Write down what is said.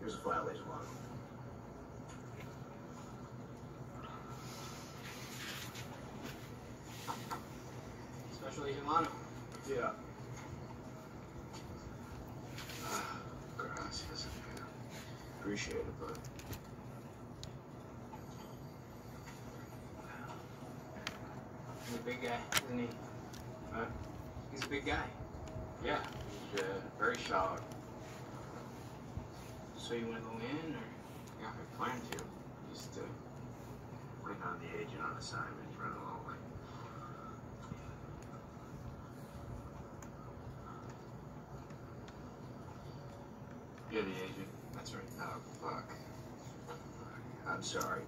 Here's a violation log. Special Agent Mono. Yeah. Ah, gracias. Appreciate it, bud. A big guy, isn't he? Huh? He's a big guy. Yeah, he's uh, very solid. So you want to go in, or Yeah, I plan to. Just uh, waiting on the agent on assignment. Running along. You're the agent. that's right. Oh, fuck. I'm sorry.